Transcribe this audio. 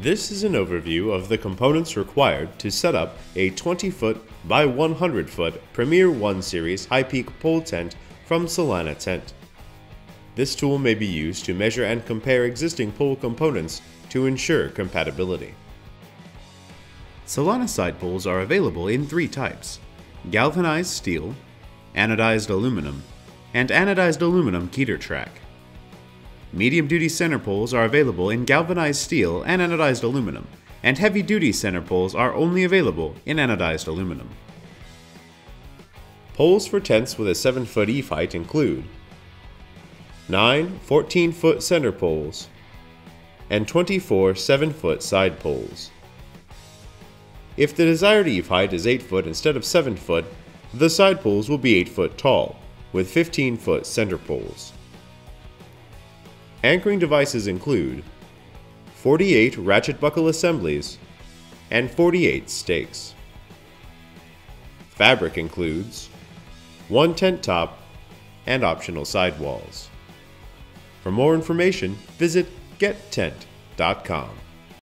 This is an overview of the components required to set up a 20 foot by 100 foot Premiere 1 Series high peak pole tent from Celina Tent. This tool may be used to measure and compare existing pole components to ensure compatibility. Solana side poles are available in three types galvanized steel, anodized aluminum, and anodized aluminum keder track. Medium duty center poles are available in galvanized steel and anodized aluminum, and heavy duty center poles are only available in anodized aluminum. Poles for tents with a 7 foot eave height include 9 14 foot center poles and 24 7 foot side poles. If the desired eave height is 8 foot instead of 7 foot, the side poles will be 8 foot tall, with 15 foot center poles. Anchoring devices include 48 ratchet buckle assemblies and 48 stakes. Fabric includes one tent top and optional sidewalls. For more information, visit gettent.com.